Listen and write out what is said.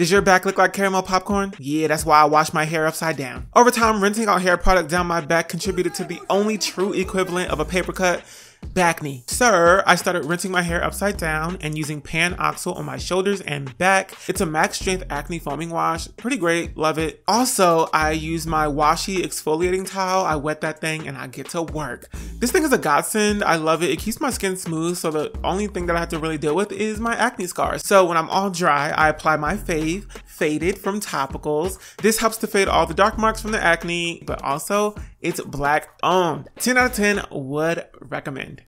Does your back look like caramel popcorn? Yeah, that's why I wash my hair upside down. Over time, rinsing out hair product down my back contributed to the only true equivalent of a paper cut Bacne. Sir, I started rinsing my hair upside down and using PanOxyl on my shoulders and back. It's a max strength acne foaming wash. Pretty great, love it. Also, I use my Washi exfoliating towel. I wet that thing and I get to work. This thing is a godsend. I love it. It keeps my skin smooth, so the only thing that I have to really deal with is my acne scars. So when I'm all dry, I apply my fave, Faded from Topicals. This helps to fade all the dark marks from the acne, but also it's black owned. 10 out of 10 would recommend.